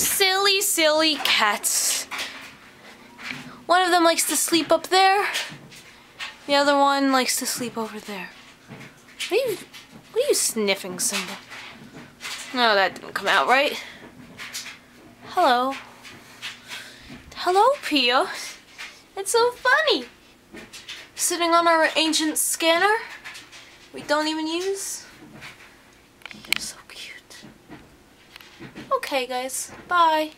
Silly, silly cats. One of them likes to sleep up there. The other one likes to sleep over there. What are you, what are you sniffing, Simba? No, that didn't come out right. Hello. Hello, Pio. It's so funny. Sitting on our ancient scanner we don't even use. So. Okay, guys. Bye.